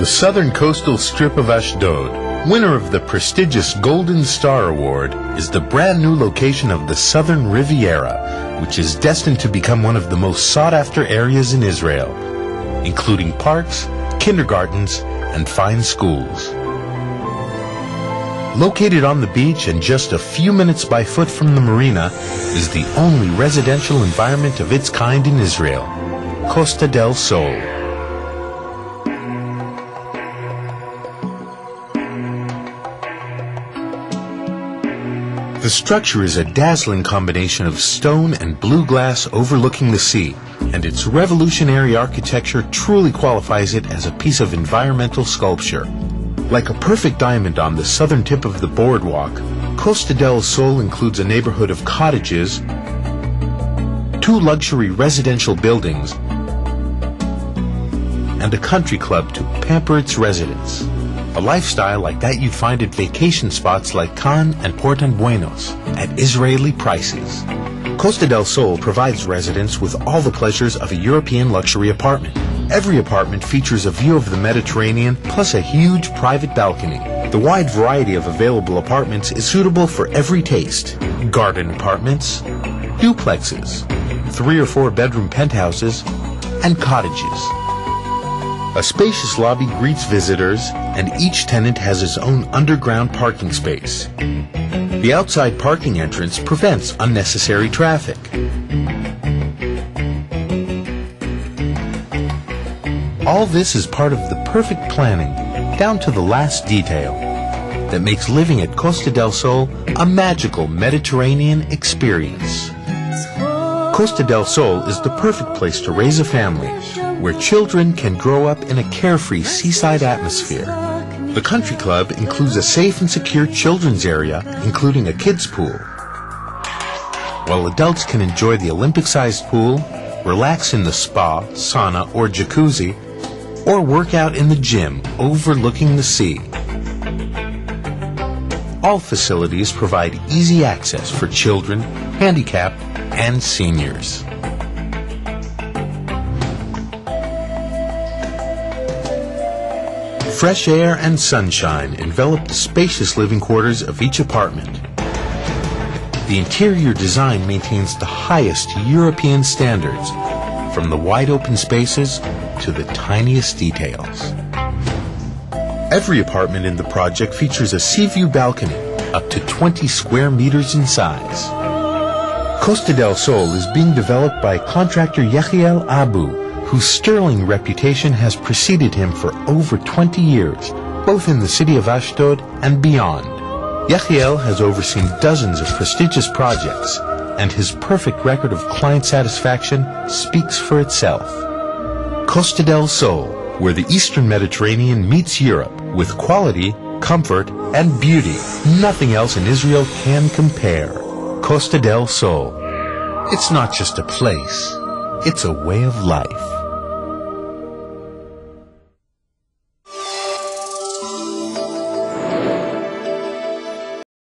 The southern coastal strip of Ashdod, winner of the prestigious Golden Star Award, is the brand new location of the Southern Riviera, which is destined to become one of the most sought after areas in Israel, including parks, kindergartens, and fine schools. Located on the beach and just a few minutes by foot from the marina is the only residential environment of its kind in Israel, Costa del Sol. The structure is a dazzling combination of stone and blue glass overlooking the sea, and its revolutionary architecture truly qualifies it as a piece of environmental sculpture. Like a perfect diamond on the southern tip of the boardwalk, Costa del Sol includes a neighborhood of cottages, two luxury residential buildings, and a country club to pamper its residents. A lifestyle like that you'd find at vacation spots like Cannes and Puerto Banús at Israeli prices. Costa del Sol provides residents with all the pleasures of a European luxury apartment. Every apartment features a view of the Mediterranean plus a huge private balcony. The wide variety of available apartments is suitable for every taste. Garden apartments, duplexes, three or four bedroom penthouses, and cottages. A spacious lobby greets visitors, and each tenant has his own underground parking space. The outside parking entrance prevents unnecessary traffic. All this is part of the perfect planning, down to the last detail, that makes living at Costa del Sol a magical Mediterranean experience. Costa del Sol is the perfect place to raise a family, where children can grow up in a carefree seaside atmosphere. The country club includes a safe and secure children's area, including a kids pool. While adults can enjoy the Olympic-sized pool, relax in the spa, sauna, or jacuzzi, or work out in the gym overlooking the sea. All facilities provide easy access for children, handicapped, and seniors. Fresh air and sunshine envelop the spacious living quarters of each apartment. The interior design maintains the highest European standards, from the wide open spaces to the tiniest details. Every apartment in the project features a sea view balcony up to 20 square meters in size. Costa del Sol is being developed by contractor Yechiel Abu, whose sterling reputation has preceded him for over 20 years, both in the city of Ashdod and beyond. Yechiel has overseen dozens of prestigious projects, and his perfect record of client satisfaction speaks for itself. Costa del Sol, where the Eastern Mediterranean meets Europe with quality, comfort, and beauty nothing else in Israel can compare. Costa del Sol. It's not just a place, it's a way of life.